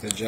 Good job.